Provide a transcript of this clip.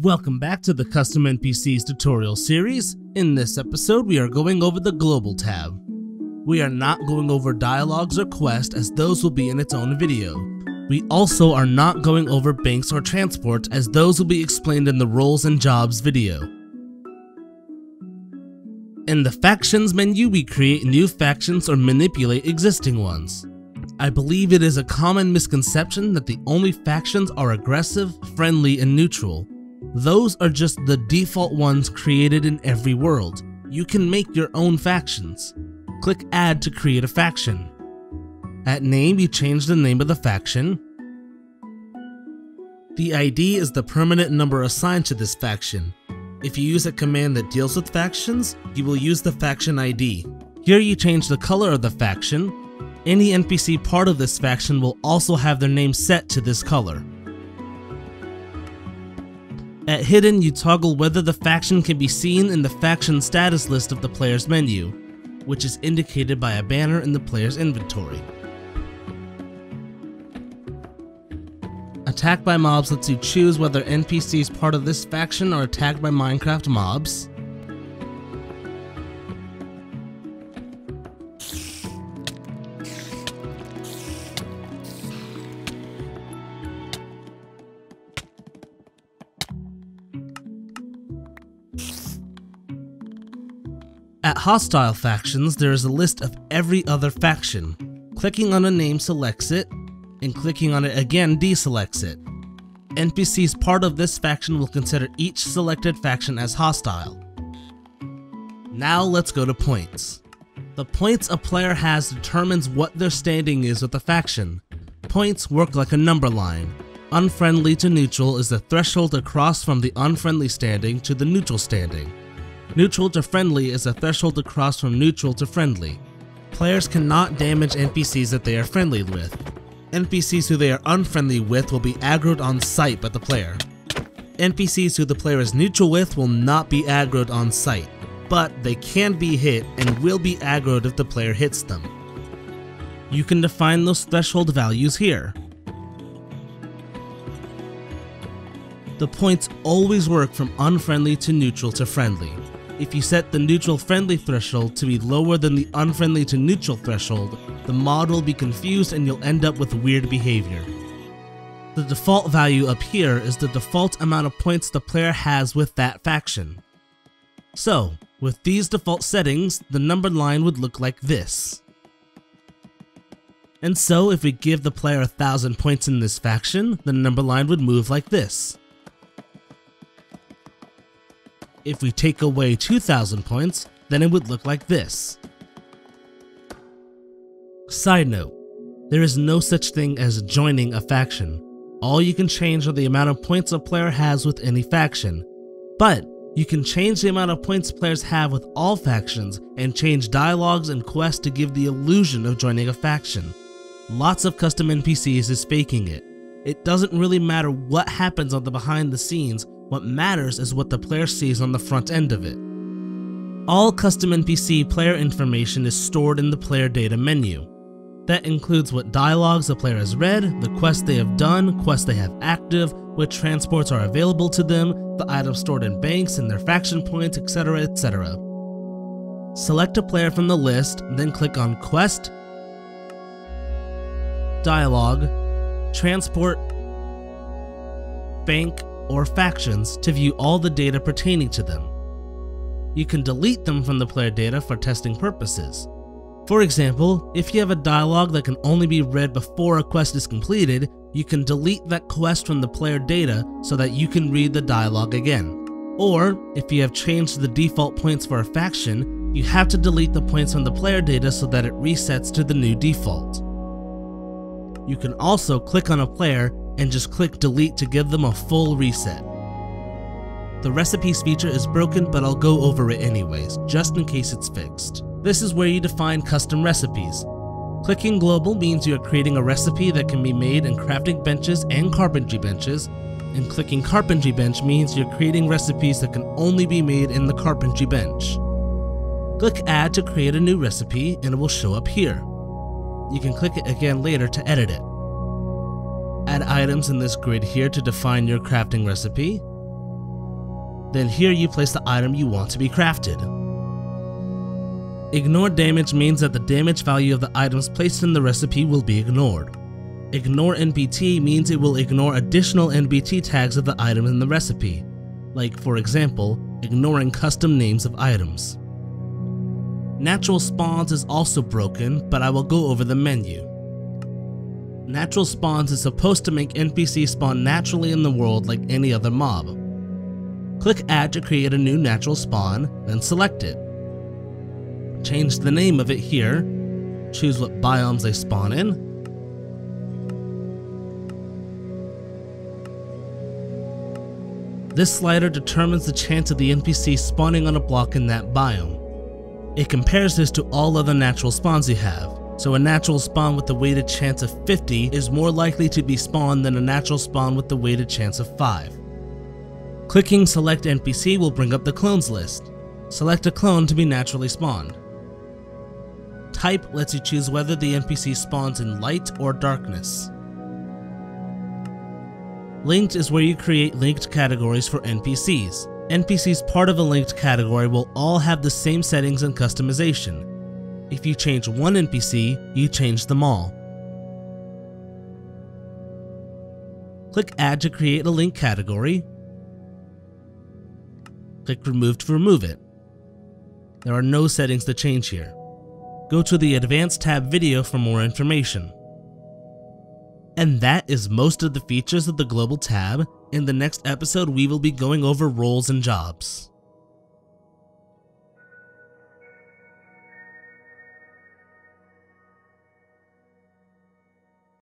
Welcome back to the Custom NPCs tutorial series. In this episode, we are going over the Global tab. We are not going over dialogues or quests as those will be in its own video. We also are not going over banks or transports as those will be explained in the roles and jobs video. In the factions menu, we create new factions or manipulate existing ones. I believe it is a common misconception that the only factions are aggressive, friendly, and neutral. Those are just the default ones created in every world. You can make your own factions. Click add to create a faction. At name, you change the name of the faction. The ID is the permanent number assigned to this faction. If you use a command that deals with factions, you will use the faction ID. Here you change the color of the faction. Any NPC part of this faction will also have their name set to this color. At Hidden, you toggle whether the faction can be seen in the faction status list of the player's menu, which is indicated by a banner in the player's inventory. Attack by mobs lets you choose whether NPCs part of this faction are attacked by Minecraft mobs. At Hostile Factions, there is a list of every other faction. Clicking on a name selects it, and clicking on it again deselects it. NPCs part of this faction will consider each selected faction as hostile. Now let's go to points. The points a player has determines what their standing is with a faction. Points work like a number line. Unfriendly to neutral is the threshold across from the unfriendly standing to the neutral standing. Neutral to friendly is a threshold to cross from neutral to friendly. Players cannot damage NPCs that they are friendly with. NPCs who they are unfriendly with will be aggroed on sight by the player. NPCs who the player is neutral with will not be aggroed on sight, but they can be hit and will be aggroed if the player hits them. You can define those threshold values here. The points always work from unfriendly to neutral to friendly. If you set the neutral friendly threshold to be lower than the unfriendly to neutral threshold, the mod will be confused and you'll end up with weird behavior. The default value up here is the default amount of points the player has with that faction. So, with these default settings, the number line would look like this. And so, if we give the player a thousand points in this faction, the number line would move like this. If we take away 2000 points, then it would look like this. Side note, there is no such thing as joining a faction. All you can change are the amount of points a player has with any faction. But you can change the amount of points players have with all factions and change dialogues and quests to give the illusion of joining a faction. Lots of custom NPCs is faking it. It doesn't really matter what happens on the behind the scenes what matters is what the player sees on the front end of it. All custom NPC player information is stored in the player data menu. That includes what dialogues the player has read, the quests they have done, quests they have active, what transports are available to them, the items stored in banks and their faction points, etc. etc. Select a player from the list, then click on Quest, Dialogue, Transport, Bank, or factions to view all the data pertaining to them. You can delete them from the player data for testing purposes. For example, if you have a dialogue that can only be read before a quest is completed, you can delete that quest from the player data so that you can read the dialogue again. Or, if you have changed the default points for a faction, you have to delete the points from the player data so that it resets to the new default. You can also click on a player and just click delete to give them a full reset. The recipes feature is broken but I'll go over it anyways, just in case it's fixed. This is where you define custom recipes. Clicking global means you are creating a recipe that can be made in crafting benches and carpentry benches, and clicking carpentry bench means you're creating recipes that can only be made in the carpentry bench. Click add to create a new recipe and it will show up here. You can click it again later to edit it. Add items in this grid here to define your crafting recipe. Then here you place the item you want to be crafted. Ignore damage means that the damage value of the items placed in the recipe will be ignored. Ignore NBT means it will ignore additional NBT tags of the item in the recipe, like for example, ignoring custom names of items. Natural spawns is also broken, but I will go over the menu. Natural spawns is supposed to make NPCs spawn naturally in the world like any other mob. Click add to create a new natural spawn, then select it. Change the name of it here, choose what biomes they spawn in, This slider determines the chance of the NPC spawning on a block in that biome. It compares this to all other natural spawns you have, so a natural spawn with a weighted chance of 50 is more likely to be spawned than a natural spawn with a weighted chance of 5. Clicking select NPC will bring up the clones list. Select a clone to be naturally spawned. Type lets you choose whether the NPC spawns in light or darkness. Linked is where you create linked categories for NPCs. NPCs part of a linked category will all have the same settings and customization. If you change one NPC, you change them all. Click Add to create a link category. Click Remove to remove it. There are no settings to change here. Go to the Advanced tab video for more information. And that is most of the features of the global tab. In the next episode, we will be going over roles and jobs.